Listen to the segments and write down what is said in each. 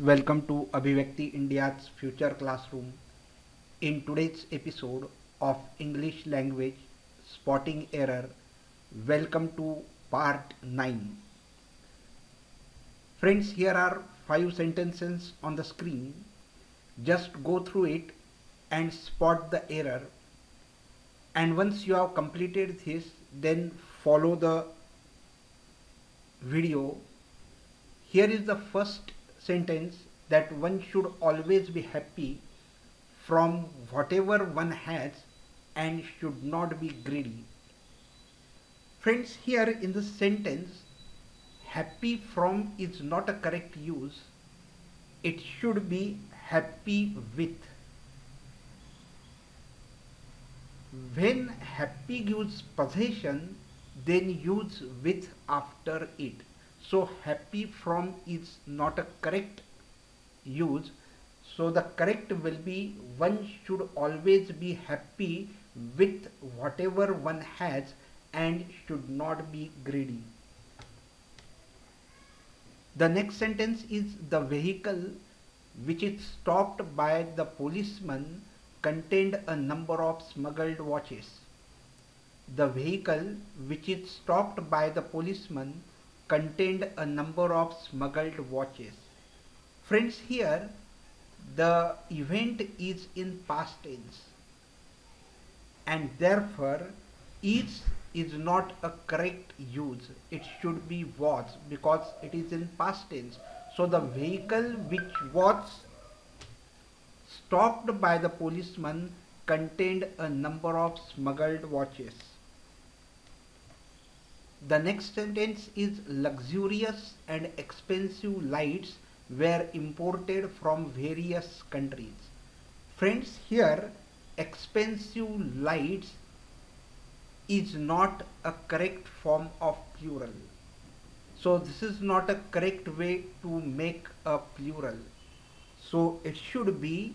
welcome to Abhivyakti India's future classroom. In today's episode of English language spotting error, welcome to part 9. Friends, here are five sentences on the screen. Just go through it and spot the error. And once you have completed this, then follow the video. Here is the first sentence that one should always be happy from whatever one has and should not be greedy. Friends, here in the sentence, happy from is not a correct use. It should be happy with. When happy gives possession, then use with after it. So happy from is not a correct use. So the correct will be one should always be happy with whatever one has and should not be greedy. The next sentence is the vehicle which is stopped by the policeman contained a number of smuggled watches. The vehicle which is stopped by the policeman contained a number of smuggled watches. Friends, here the event is in past tense and therefore is is not a correct use. It should be was because it is in past tense. So the vehicle which was stopped by the policeman contained a number of smuggled watches. The next sentence is luxurious and expensive lights were imported from various countries. Friends, here expensive lights is not a correct form of plural. So this is not a correct way to make a plural. So it should be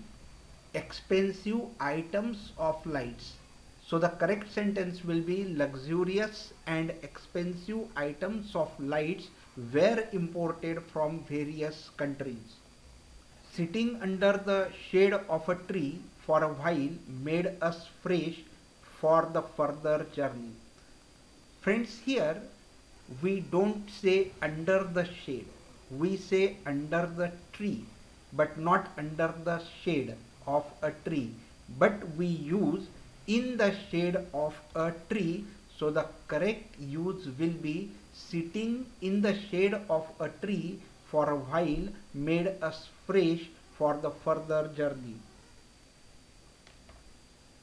expensive items of lights. So the correct sentence will be luxurious and expensive items of lights were imported from various countries. Sitting under the shade of a tree for a while made us fresh for the further journey. Friends, here we don't say under the shade. We say under the tree, but not under the shade of a tree. But we use in the shade of a tree so the correct use will be sitting in the shade of a tree for a while made us fresh for the further journey.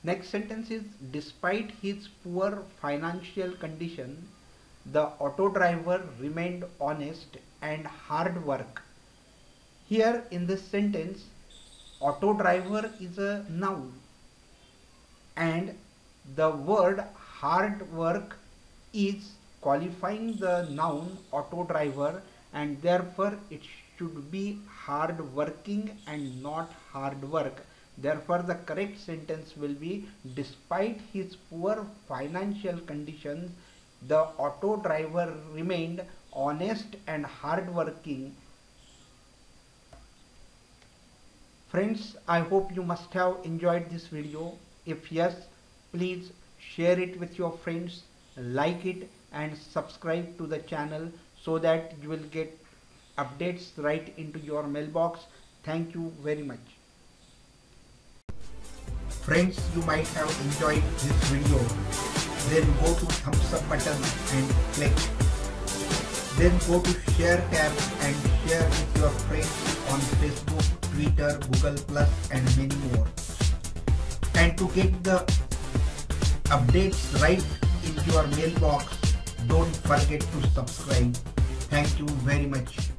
Next sentence is despite his poor financial condition the auto driver remained honest and hard work. Here in this sentence auto driver is a noun and the word hard work is qualifying the noun auto driver and therefore it should be hard working and not hard work. Therefore the correct sentence will be despite his poor financial conditions the auto driver remained honest and hard working friends i hope you must have enjoyed this video if yes, please share it with your friends, like it and subscribe to the channel so that you will get updates right into your mailbox. Thank you very much. Friends, you might have enjoyed this video. Then go to thumbs up button and click. Then go to share tab and share with your friends on Facebook, Twitter, Google Plus and many more and to get the updates right in your mailbox. Don't forget to subscribe. Thank you very much